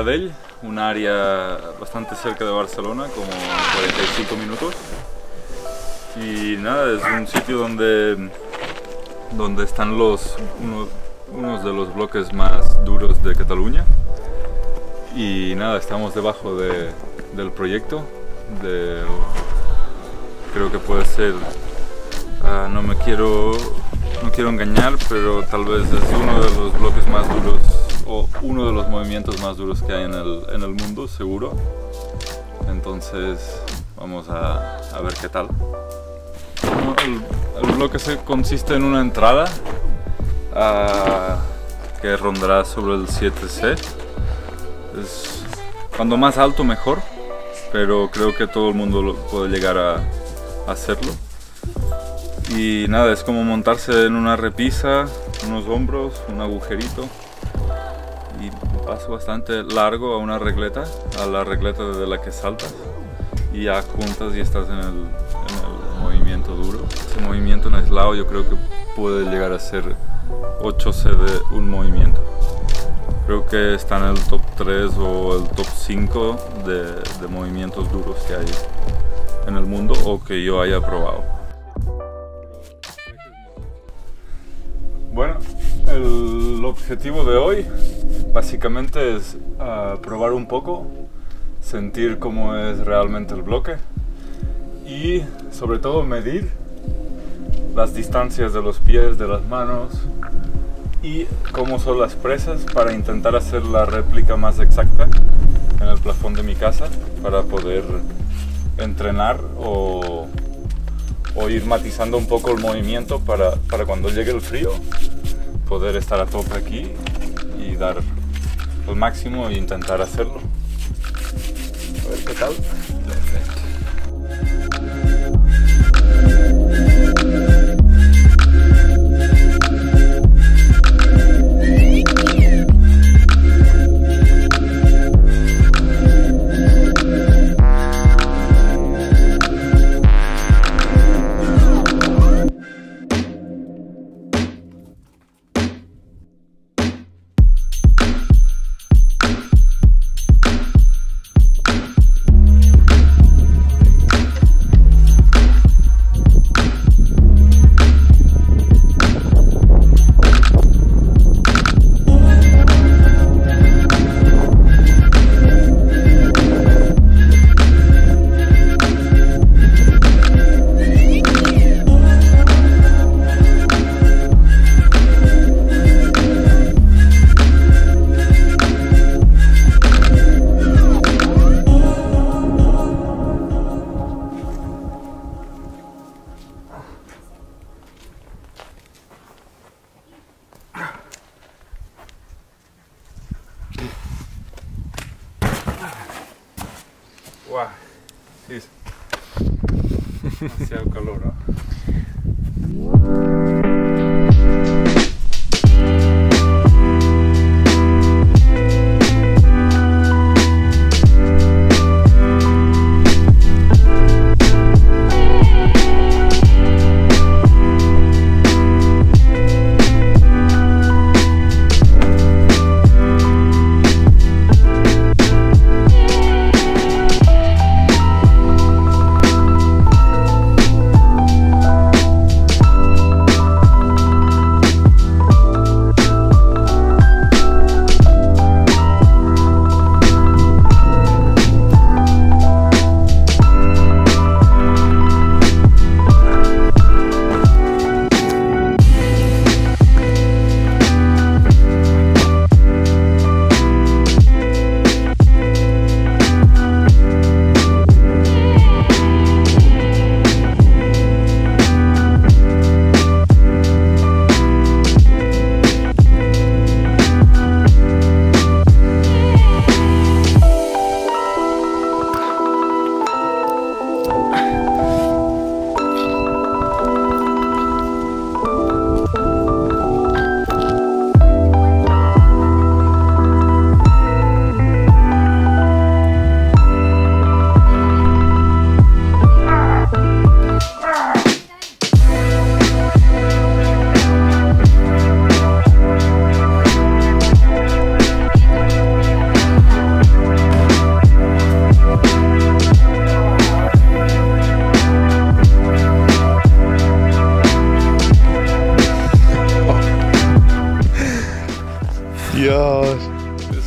Taradell, un área bastante cerca de Barcelona, como 45 minutos. Y nada, es un sitio donde, donde están los, uno, unos de los bloques más duros de Cataluña. Y nada, estamos debajo de, del proyecto. De, creo que puede ser, ah, no me quiero, no quiero engañar, pero tal vez es uno de los bloques más duros uno de los movimientos más duros que hay en el, en el mundo, seguro. Entonces vamos a, a ver qué tal. El, el, bloque se consiste en una entrada uh, que rondará sobre el 7C. Es, cuando más alto mejor, pero creo que todo el mundo lo puede llegar a, a hacerlo. Y nada, es como montarse en una repisa, unos hombros, un agujerito paso bastante largo a una regleta, a la regleta de la que saltas y ya juntas y estás en el, en el movimiento duro. Ese movimiento en aislado yo creo que puede llegar a ser 8C de un movimiento. Creo que está en el top 3 o el top 5 de, de movimientos duros que hay en el mundo o que yo haya probado. Bueno, el objetivo de hoy básicamente es uh, probar un poco, sentir cómo es realmente el bloque y sobre todo medir las distancias de los pies, de las manos y cómo son las presas para intentar hacer la réplica más exacta en el plafón de mi casa para poder entrenar o, o ir matizando un poco el movimiento para, para cuando llegue el frío poder estar a tope aquí y dar el máximo e intentar hacerlo. A ver qué tal. Perfecto. Wow, sí, demasiado calor.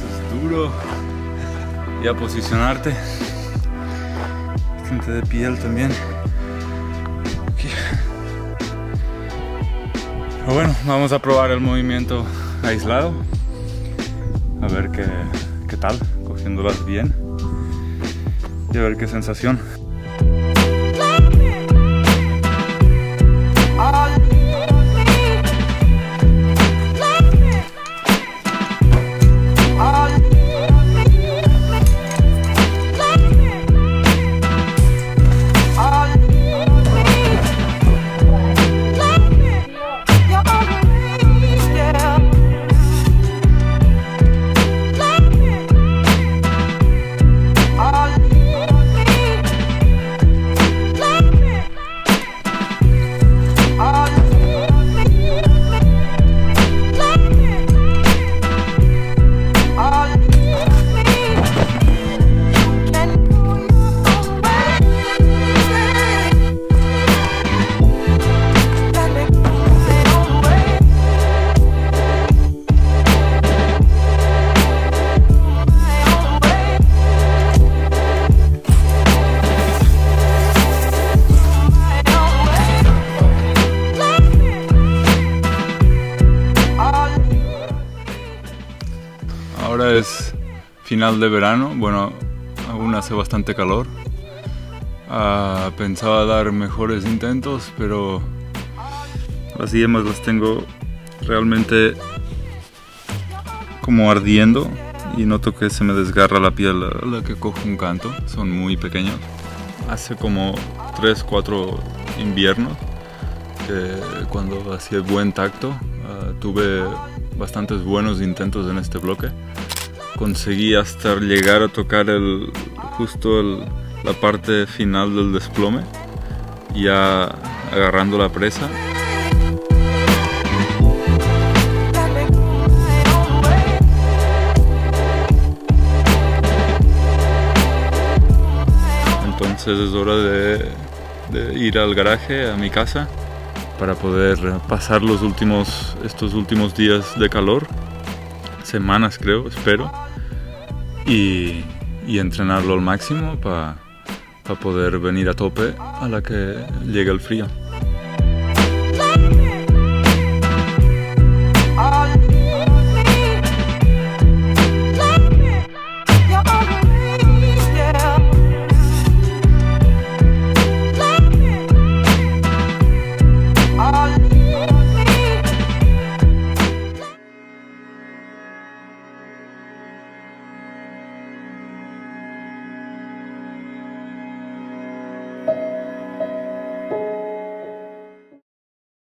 Es duro. Y a posicionarte. Bastante de piel también. Pero bueno, vamos a probar el movimiento aislado. A ver qué, qué tal, cogiéndolas bien. Y a ver qué sensación. Ahora es final de verano, bueno, aún hace bastante calor. Ah, pensaba dar mejores intentos, pero las yemas las tengo realmente como ardiendo y noto que se me desgarra la piel a la que cojo un canto, son muy pequeños. Hace como 3-4 inviernos que cuando hacía buen tacto ah, tuve bastantes buenos intentos en este bloque. Conseguí hasta llegar a tocar el, justo la parte final del desplome, ya agarrando la presa. Entonces es hora de, de ir al garaje, a mi casa, para poder pasar los últimos, estos últimos días de calor, semanas creo, espero, y, entrenarlo al máximo para poder venir a tope a la que llegue el frío.